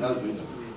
何でもいいんだけど。